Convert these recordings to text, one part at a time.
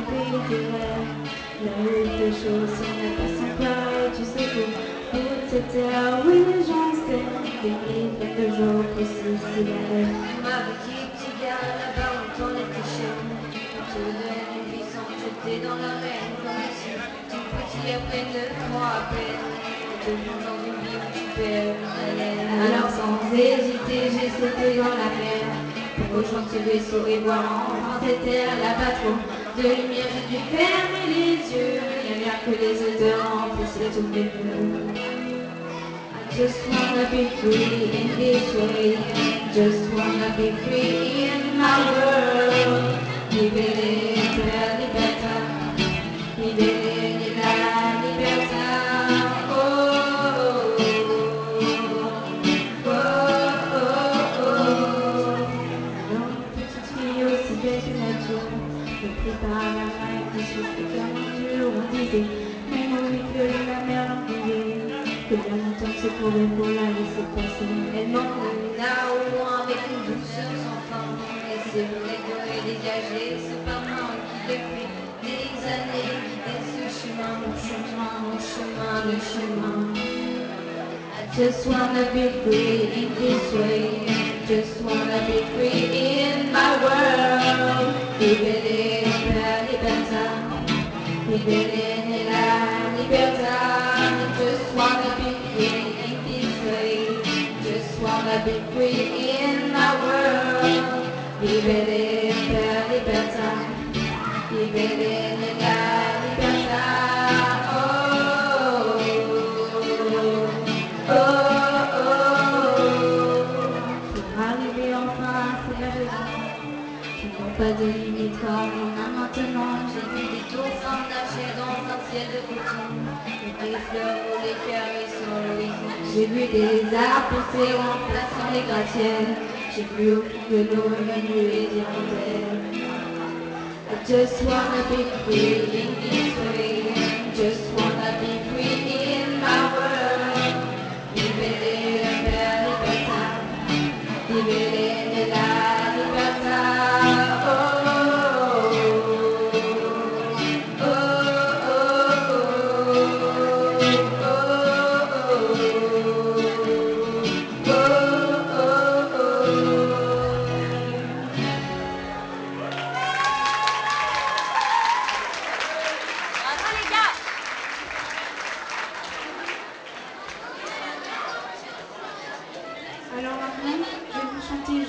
pays des rêves. Là où chaud, si on n'a pas tu sais que toute cette terre, oui, les gens s'aiment. Des nuits, de jours, précis, c'est la rêve. Ma petite petit gars, là-bas, on tournait tes chaînes. On te donne une vie sans te jeter dans la mer. Comme si tout petit après neuf mois à peine. On te plonge dans une vie où tu perds. Alors sans hésiter, j'ai sauté dans la mer pour rejoindre ce vaisseau et voir enfin cette terre là-bas trop de lumière. J'ai dû fermer les yeux, il n'y a que odeurs tous mes. I just wanna be free in this way. Just wanna be free in my world. De la libertà. Libéré de longtemps se courait pour la laisser passer. Elle au loin avec une douceur sans fin. Et c'est vrai de dégager ce parfum qui depuis des années guidait ce chemin, mon chemin, mon chemin, le chemin. I just wanna be free in this way. Just wanna be free in my world. Libéré de la libertà. Libéré de la libertà. Libéré la libertà. Libéré la libertà. Oh, oh, oh. Pour arriver enfin, la raison. Je n'ai pas de limite comme on a maintenant. J'ai vu des dauphins nager dans un ciel de coton. Des fleurs voler carrées sur l'horizon. J'ai vu des arbres pousser en plaçant les gratte-ciels. J'ai vu au fond de l'eau une nuée d'hirondelles. I just wanna be free in this way. Just wanna be free in my world. Libéré de la libertà. Libéré de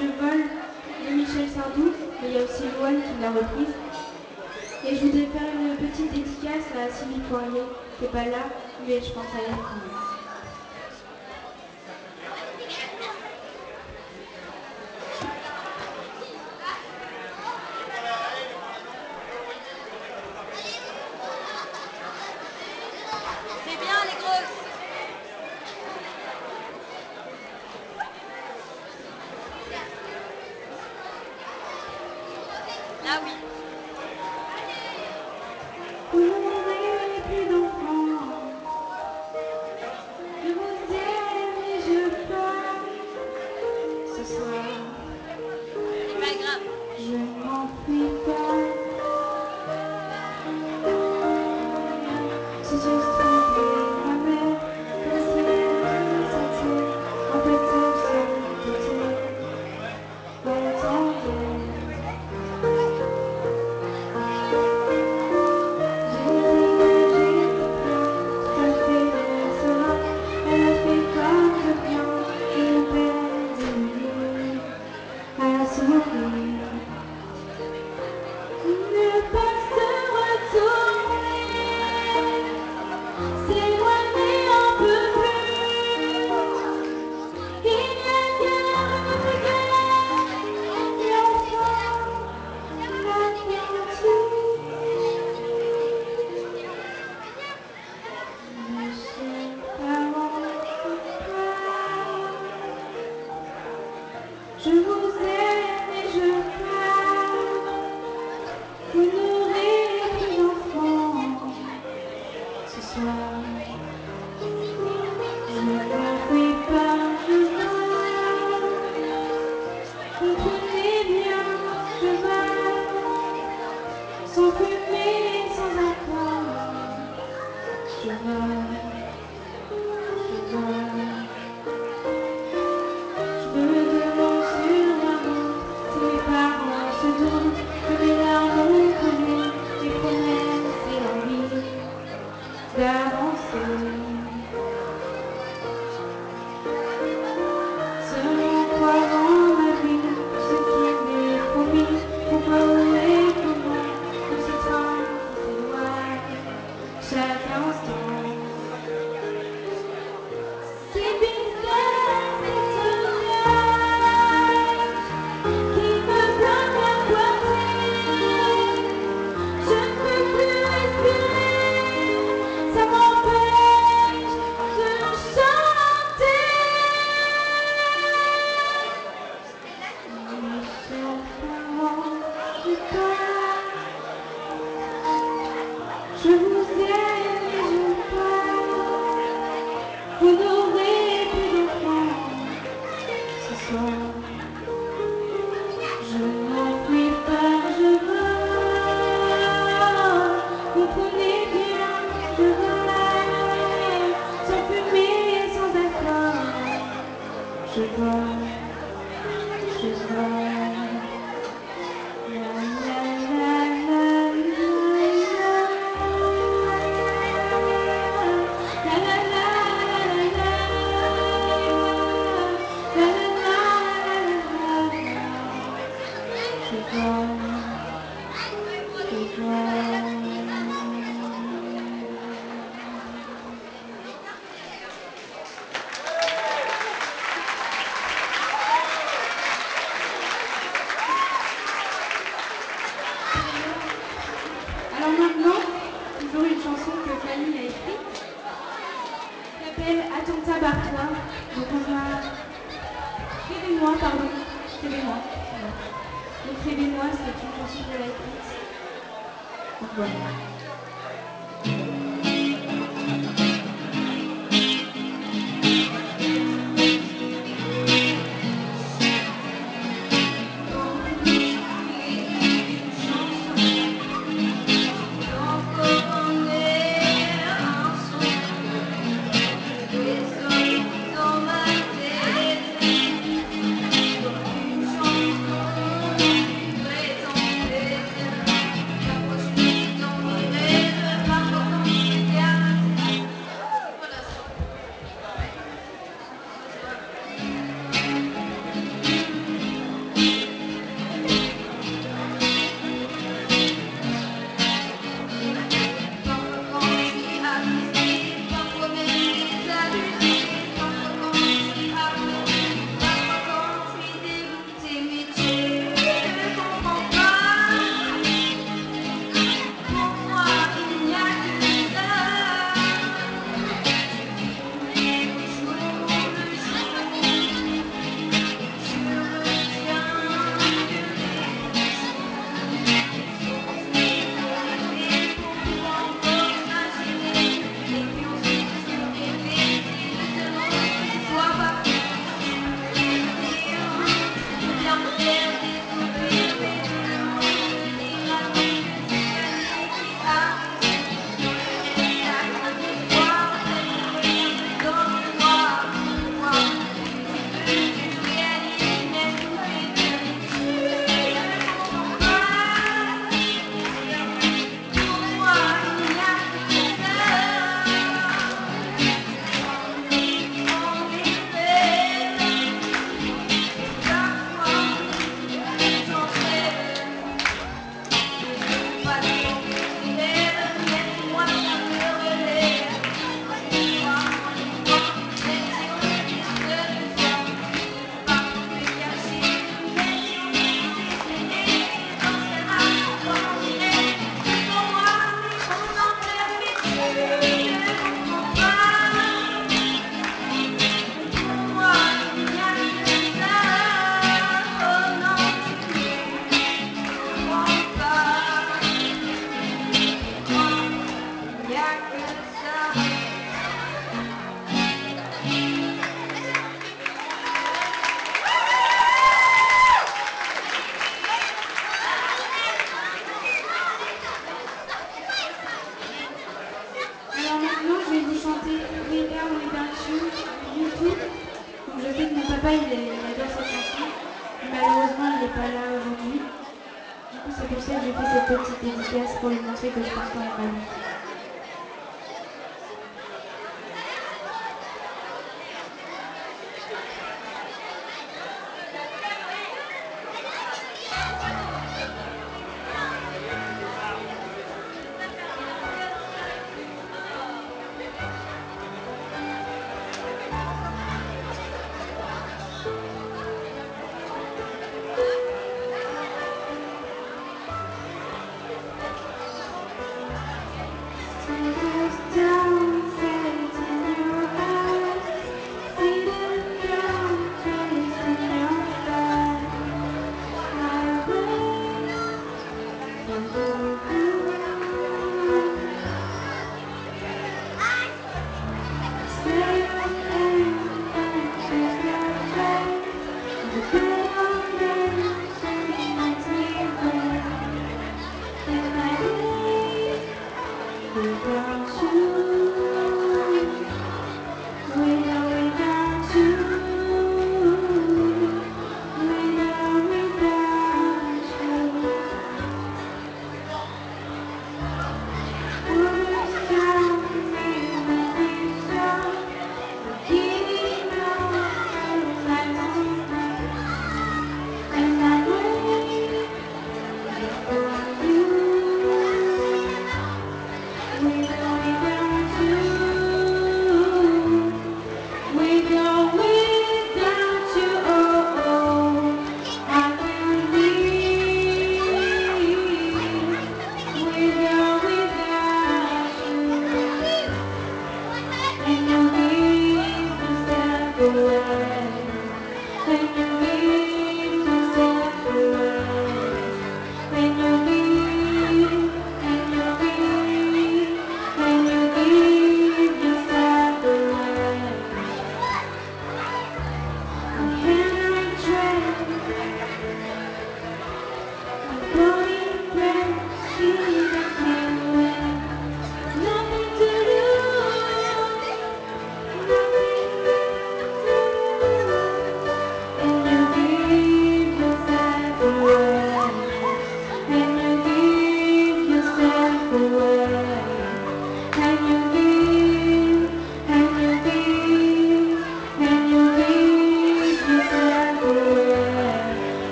Je vole de Michel Sardou, mais il y a aussi Loane qui l'a reprise. Et je voudrais faire une petite dédicace à Sylvie Poirier, qui n'est pas là, mais je pense à elle Écrivez-moi ce tu poursuit de la Au. Papa, il, il adore cette chanson. Malheureusement, il n'est pas là aujourd'hui. Du coup, c'est pour ça que j'ai fait cette petite dédicace pour lui montrer que je pense quand même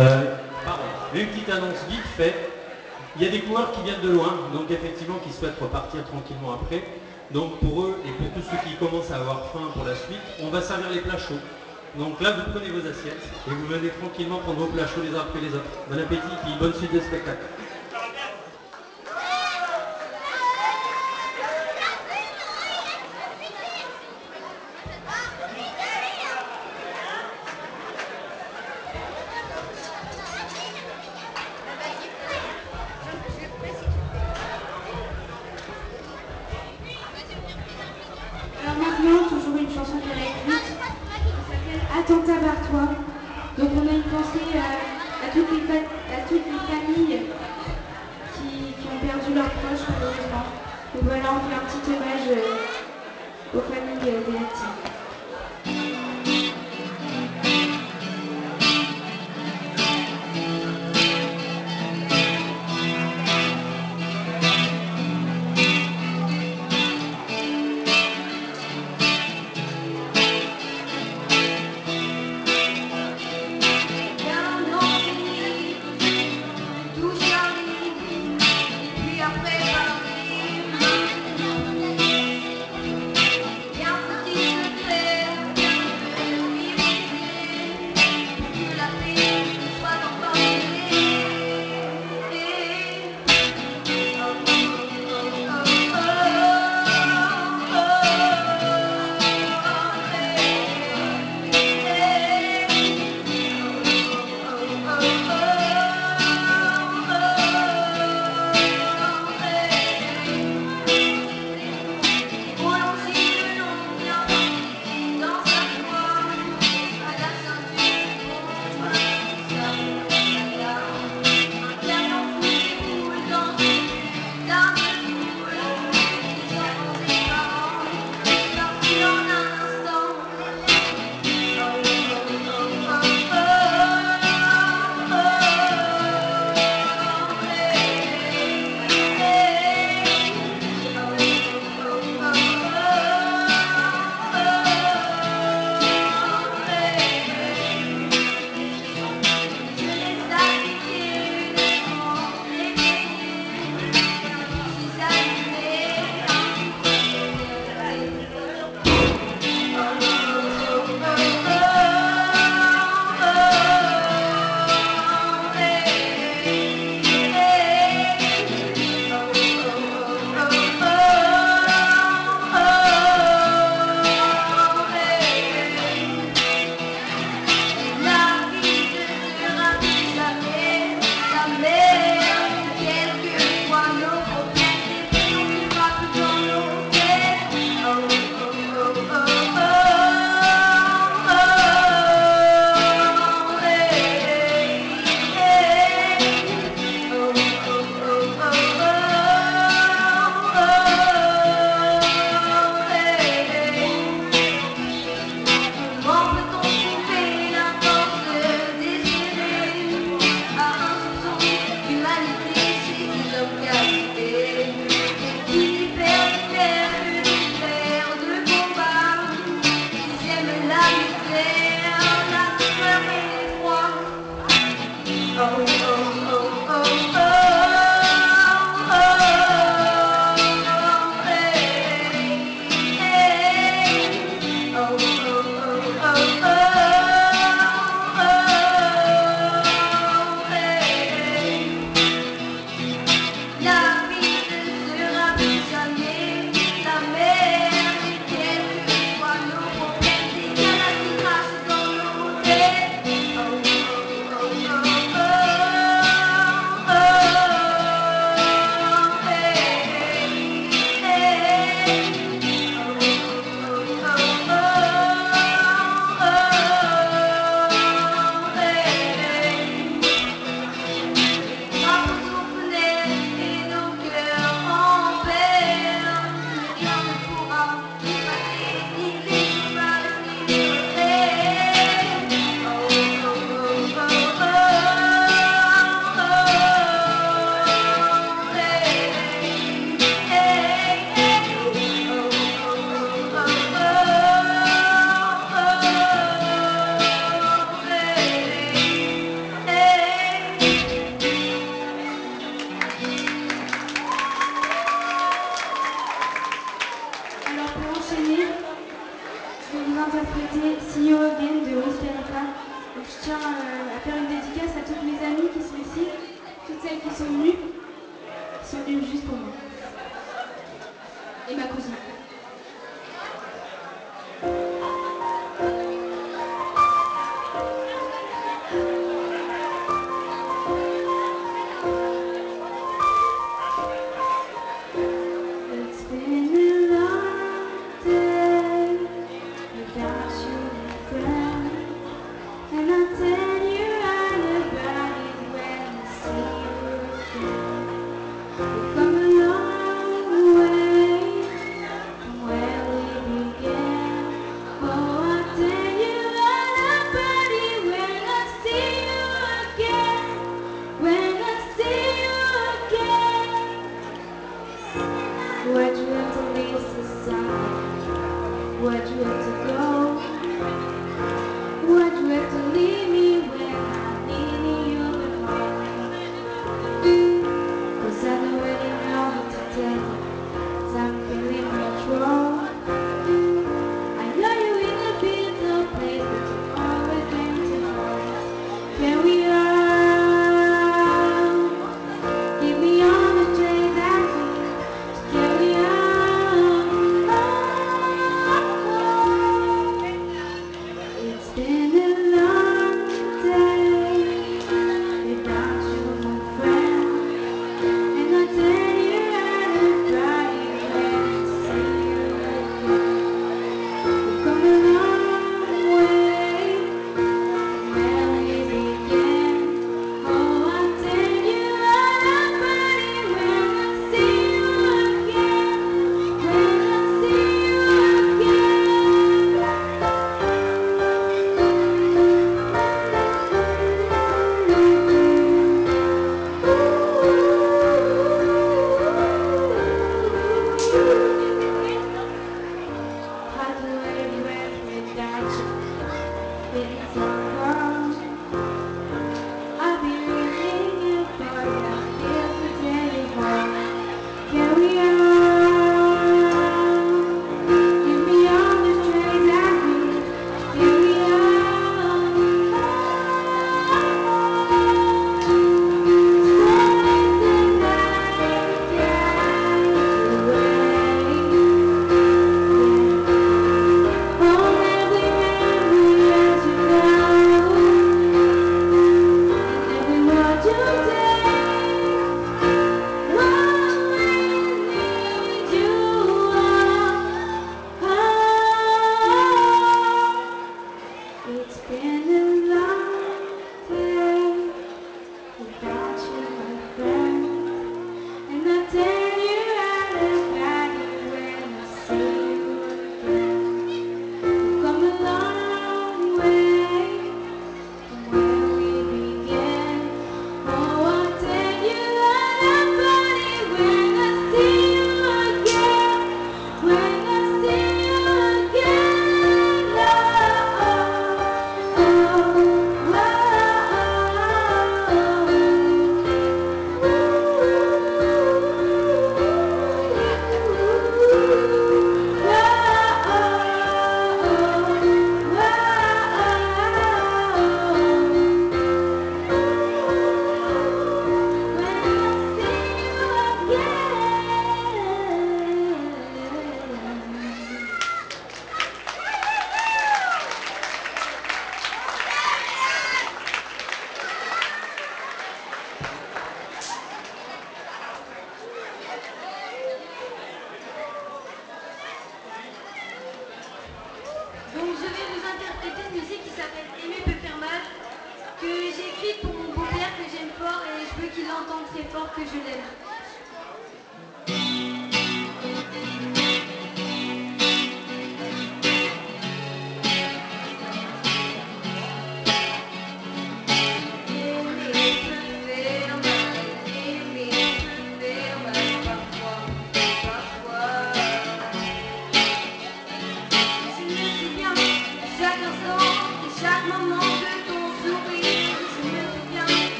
Euh, une petite annonce vite fait. Il y a des coureurs qui viennent de loin, donc effectivement qui souhaitent repartir tranquillement après. Donc pour eux et pour tous ceux qui commencent à avoir faim pour la suite, on va servir les plats chauds. Donc là, vous prenez vos assiettes et vous venez tranquillement prendre vos plats chauds les uns après les autres. Bon appétit et bonne suite de spectacle. Toutes, les à toutes les familles qui, qui ont perdu leurs proches malheureusement. Donc voilà, on fait un petit hommage euh, aux familles euh, des victimes. de je tiens euh, à faire une dédicace à toutes mes amies qui sont ici, toutes celles qui sont venues, qui sont venues juste pour moi. Et ma cousine.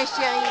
Mes chéris.